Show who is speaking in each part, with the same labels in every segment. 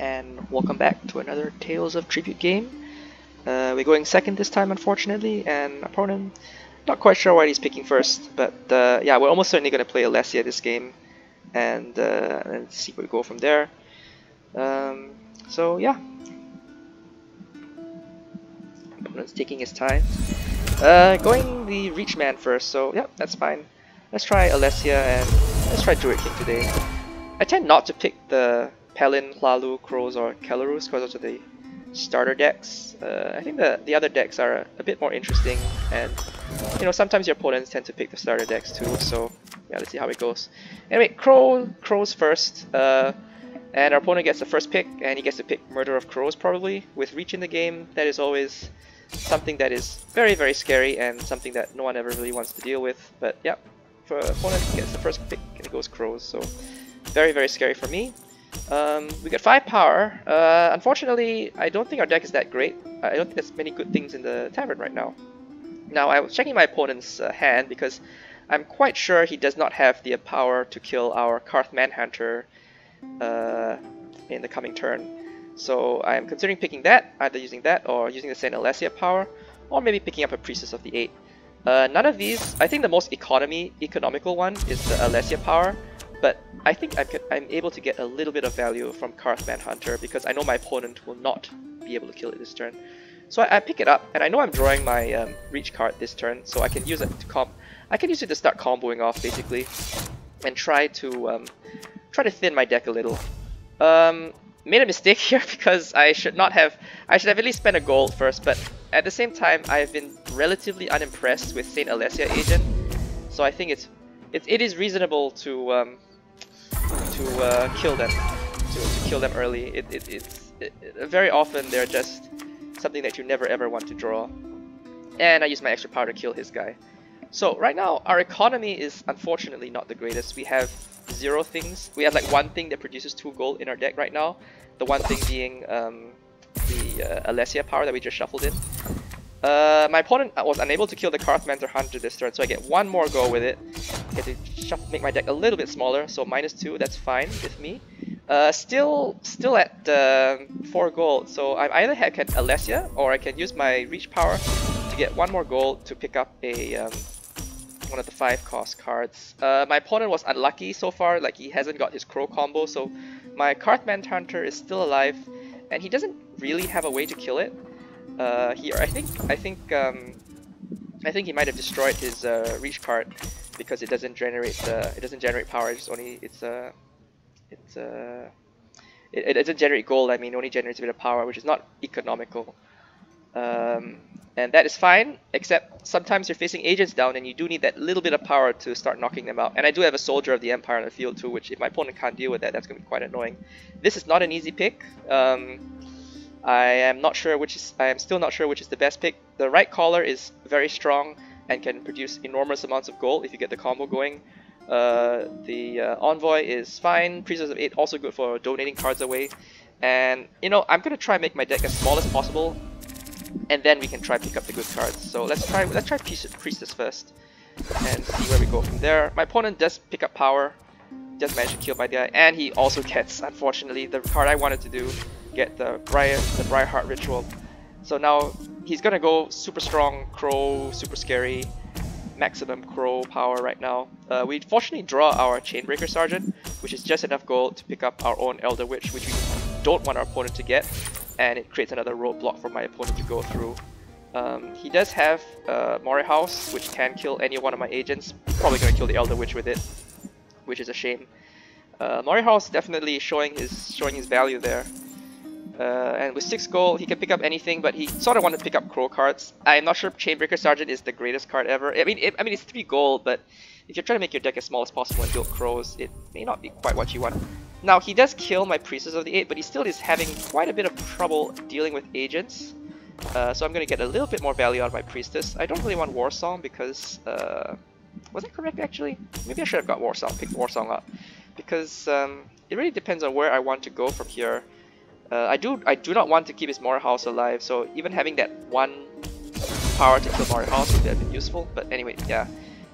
Speaker 1: and welcome back to another Tales of Tribute game. Uh, we're going second this time, unfortunately, and opponent not quite sure why he's picking first, but uh, yeah, we're almost certainly going to play Alessia this game, and uh, and see where we go from there. Um, so yeah, opponent's taking his time. Uh, going the Reach Man first, so yeah, that's fine. Let's try Alessia and let's try Druid King today. I tend not to pick the Pelin, Kroz, or Celarus because those are the starter decks. Uh, I think the, the other decks are a, a, bit more interesting and you know sometimes your opponents tend to pick the starter decks too so yeah let's see how it goes. Anyway Crow Crows first uh, and our opponent gets the first pick and he gets to pick Murder of Crows probably. With Reach in the game that is always something that is very very scary and something that no one ever really wants to deal with but yeah for opponent gets the first pick and it goes Crows so very very scary for me. Um, we got 5 power. Uh, unfortunately, I don't think our deck is that great. I don't think there's many good things in the tavern right now. Now, I was checking my opponent's uh, hand because I'm quite sure he does not have the power to kill our Karth Manhunter uh, in the coming turn. So I'm considering picking that, either using that or using the Saint Alessia power, or maybe picking up a Priestess of the Eight. Uh, none of these, I think the most economy economical one is the Alessia power, but I think I'm, I'm able to get a little bit of value from Karth Manhunter because I know my opponent will not be able to kill it this turn. So I, I pick it up, and I know I'm drawing my um, reach card this turn, so I can use it to comp. I can use it to start comboing off basically, and try to um, try to thin my deck a little. Um, made a mistake here because I should not have. I should have at least spent a gold first, but at the same time, I've been relatively unimpressed with Saint Alessia Agent, so I think it's it, it is reasonable to um, to uh, kill them, to, to, kill them early. It, it, it's it, very often they're just something that you never ever want to draw. And I use my extra power to kill his guy. So right now our economy is unfortunately not the greatest. We have zero things. We have like one thing that produces two gold in our deck right now. The one thing being um, the uh, Alessia power that we just shuffled in. Uh, my opponent was unable to kill the Karth Manhunter this turn, so I get one more go with it. Get to shuffle, make my deck a little bit smaller, so minus two, that's fine with me. Uh, still, still at uh, four gold, so I'm either can Alessia or I can use my reach power to get one more gold to pick up a um, one of the five cost cards. Uh, my opponent was unlucky so far, like he hasn't got his crow combo, so my Karth Manhunter is still alive, and he doesn't really have a way to kill it uh, here. I think I think um, I think he might have destroyed his uh, reach card because it doesn't generate uh, it doesn't generate power. It's only it's uh it's uh it, it doesn't generate gold. I mean, it only generates a bit of power, which is not economical. Um, and that is fine, except sometimes you're facing agents down and you do need that little bit of power to start knocking them out. And I do have a Soldier of the Empire on the field too, which if my opponent can't deal with that, that's going to be quite annoying. This is not an easy pick. Um, I am not sure which is I am still not sure which is the best pick. The right collar is very strong and can produce enormous amounts of gold if you get the combo going. Uh, the uh, Envoy is fine. Priestess of 8 also good for donating cards away. And you know, I'm gonna try and make my deck as small as possible and then we can try pick up the good cards. So let's try let's try Priestess first and see where we go from there. My opponent does pick up power, just managed to kill my guy, and he also gets, unfortunately, the card I wanted to do get the Briar the Briarheart ritual. So now he's gonna go super strong, crow, super scary, maximum crow power right now. Uh, we fortunately draw our Chainbreaker Sergeant, which is just enough gold to pick up our own Elder Witch, which we don't want our opponent to get, and it creates another roadblock for my opponent to go through. Um, he does have uh, Morihaus, which can kill any one of my agents. Probably gonna kill the Elder Witch with it, which is a shame. Uh, Morihaus definitely showing his showing his value there. Uh, and with 6 gold, he can pick up anything, but he sort of wanted to pick up crow cards. I'm not sure Chainbreaker Sergeant is the greatest card ever. I mean, it, I mean it's 3 gold, but if you're trying to make your deck as small as possible and build crows, it may not be quite what you want. Now, he does kill my Priestess of the 8, but he still is having quite a bit of trouble dealing with agents. Uh, so I'm going to get a little bit more value out of my Priestess. I don't really want War Song because... Uh, was that correct actually? Maybe I should have got War Song, picked War Song up. Because um, it really depends on where I want to go from here. Uh, I do I do not want to keep his Morihaus alive, so even having that one power to kill Morihaus would have been useful. But anyway, yeah.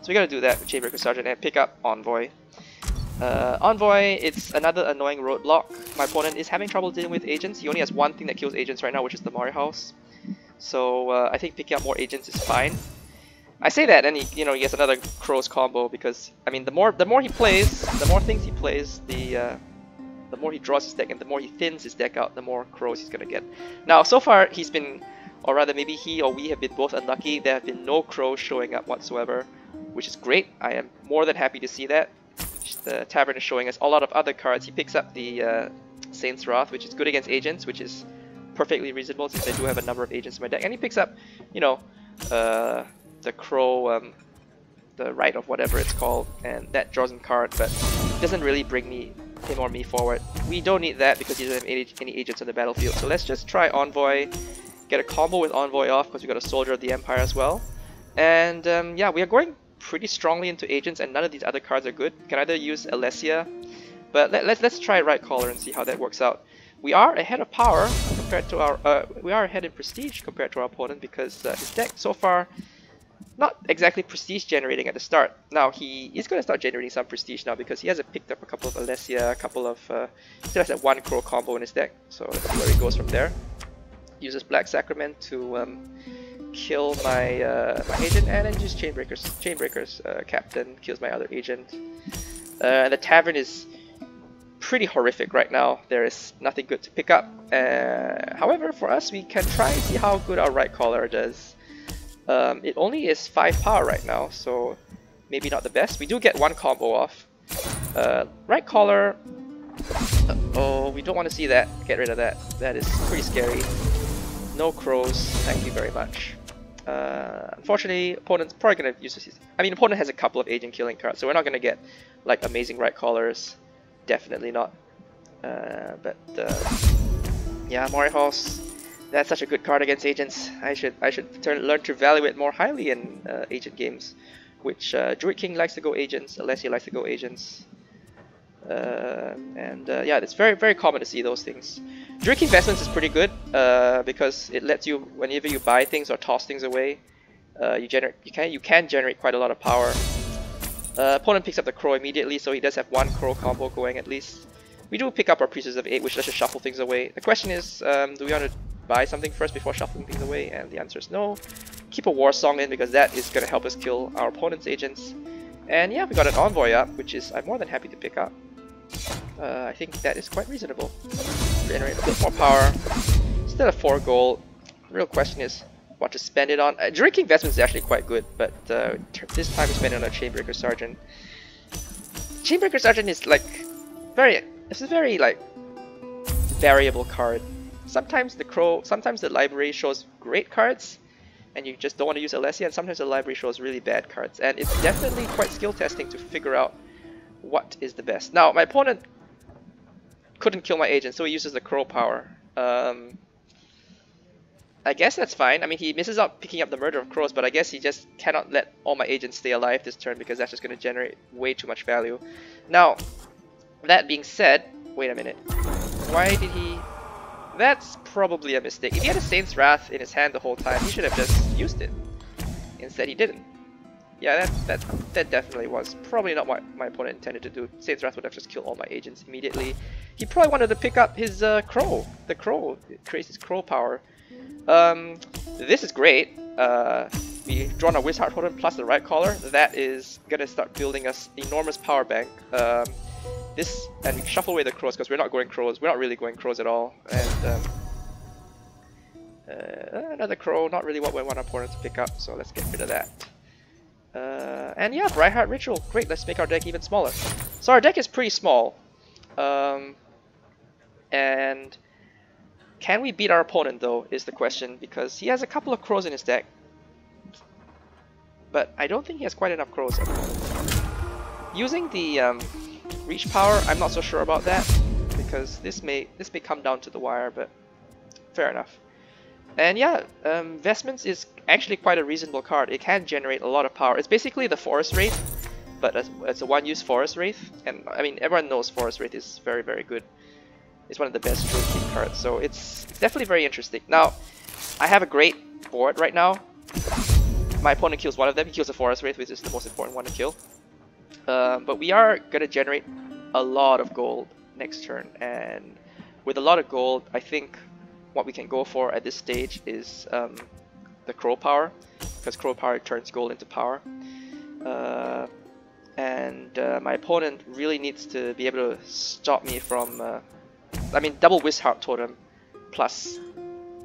Speaker 1: So we gotta do that with Sergeant and pick up Envoy. Uh, Envoy, it's another annoying roadblock. My opponent is having trouble dealing with agents. He only has one thing that kills agents right now, which is the Morihaus. So uh, I think picking up more agents is fine. I say that, and he, you know, he gets another Crows combo because I mean, the more the more he plays, the more things he plays, the uh, the more he draws his deck, and the more he thins his deck out, the more Crows he's gonna get. Now, so far he's been, or rather, maybe he or we have been both unlucky. There have been no Crows showing up whatsoever, which is great. I am more than happy to see that. The Tavern is showing us a lot of other cards. He picks up the uh, Saint's Wrath, which is good against agents, which is perfectly reasonable since I do have a number of agents in my deck. And he picks up, you know, uh, the Crow, um, the Right of whatever it's called, and that draws him card, but doesn't really bring me him or me forward. We don't need that because he doesn't have any, any agents on the battlefield. So let's just try Envoy, get a combo with Envoy off because we got a Soldier of the Empire as well. And um, yeah, we are going pretty strongly into agents and none of these other cards are good. Can either use Alessia, but let, let, let's try Right Caller and see how that works out. We are ahead of power compared to our, uh, we are ahead in prestige compared to our opponent because uh, his deck so far not exactly prestige generating at the start. Now he is going to start generating some prestige now because he has picked up a couple of Alessia, a couple of, uh, still has that one Crow combo in his deck. So where he goes from there. Uses Black Sacrament to um, kill my uh, my agent and then just Chainbreakers, Chainbreakers uh, Captain kills my other agent. Uh, the Tavern is pretty horrific right now. There is nothing good to pick up. Uh, however, for us, we can try and see how good our right caller does. Um, it only is 5 power right now, so maybe not the best. We do get one combo off. Uh, right caller... Uh oh, we don't want to see that. Get rid of that. That is pretty scary. No crows, thank you very much. Uh, unfortunately, opponent's probably going to use this. I mean, opponent has a couple of agent killing cards, so we're not going to get like amazing right callers. Definitely not. Uh, but uh, yeah, Morihaus. That's such a good card against agents. I should I should turn, learn to value it more highly in uh, agent games. Which uh, Druid King likes to go agents, Alessia likes to go agents. Uh, and uh, yeah, it's very very common to see those things. Druid Investments is pretty good uh, because it lets you whenever you buy things or toss things away, uh, you generate you can you can generate quite a lot of power. Uh, opponent picks up the crow immediately, so he does have one crow combo going at least. We do pick up our pieces of eight, which lets us shuffle things away. The question is, um, do we want to buy something first before shuffling things away? And the answer is no. Keep a war song in because that is going to help us kill our opponent's agents. And yeah, we got an envoy up, which is I'm more than happy to pick up. Uh, I think that is quite reasonable. Generate a bit more power. Still a 4 gold. Real question is what to spend it on. Uh, Drake investment is actually quite good, but uh, this time we spend it on a Chainbreaker Sergeant. Chainbreaker Sergeant is like very, it's a very like variable card. Sometimes the crow, sometimes the library shows great cards, and you just don't want to use Alessia, and sometimes the library shows really bad cards. And it's definitely quite skill testing to figure out what is the best. Now, my opponent couldn't kill my agent, so he uses the crow power. Um, I guess that's fine. I mean, he misses out picking up the murder of crows, but I guess he just cannot let all my agents stay alive this turn because that's just going to generate way too much value. Now, that being said, wait a minute. Why did he... That's probably a mistake. If he had a Saint's Wrath in his hand the whole time, he should have just used it. Instead, he didn't. Yeah, that, that, that definitely was probably not what my opponent intended to do. Saint's Wrath would have just killed all my agents immediately. He probably wanted to pick up his uh, Crow. The Crow. It creates his Crow power. Um, this is great. Uh, we've drawn a Wizard Totem plus the right Collar. That is gonna start building us enormous power bank. Um, this and we shuffle away the crows because we're not going crows. We're not really going crows at all. And um, uh, another crow, not really what we want our opponent to pick up. So let's get rid of that. Uh, and yeah, Briarheart Ritual. Great, let's make our deck even smaller. So our deck is pretty small. Um, and can we beat our opponent though, is the question, because he has a couple of crows in his deck. But I don't think he has quite enough crows. Using the um, reach power, I'm not so sure about that, because this may this may come down to the wire, but fair enough. And yeah, um, Vestments is actually quite a reasonable card. It can generate a lot of power. It's basically the Forest Wraith, but it's a one-use Forest Wraith. And I mean, everyone knows Forest Wraith is very, very good. It's one of the best King cards, so it's definitely very interesting. Now, I have a great board right now. My opponent kills one of them. He kills a Forest Wraith, which is the most important one to kill. Uh, but we are going to generate a lot of gold next turn, and with a lot of gold, I think what we can go for at this stage is um, the Crow Power, because Crow Power turns gold into power. Uh, and uh, my opponent really needs to be able to stop me from, uh, I mean, double Wishart Totem plus,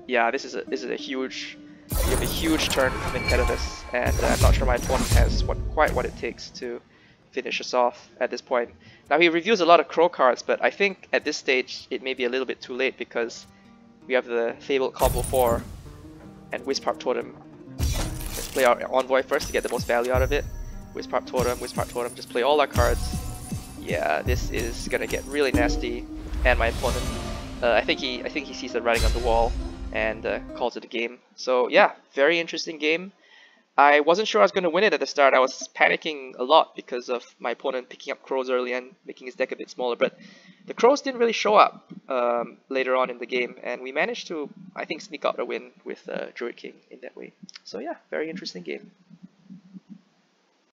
Speaker 1: yeah, this is a this is a huge, you have a huge turn coming ahead of us, and uh, I'm not sure my opponent has what quite what it takes to finish us off at this point. Now he reviews a lot of Crow cards, but I think at this stage it may be a little bit too late because we have the Fabled Combo 4 and Wisparp Totem. Let's play our Envoy first to get the most value out of it. Wisparp Totem, Wisparp Totem, just play all our cards. Yeah, this is gonna get really nasty, and my opponent, uh, I think he, I think he sees the writing on the wall and uh, calls it a game. So yeah, very interesting game. I wasn't sure I was going to win it at the start. I was panicking a lot because of my opponent picking up crows early and making his deck a bit smaller. But the crows didn't really show up um, later on in the game, and we managed to, I think, sneak out a win with uh, Druid King in that way. So yeah, very interesting game.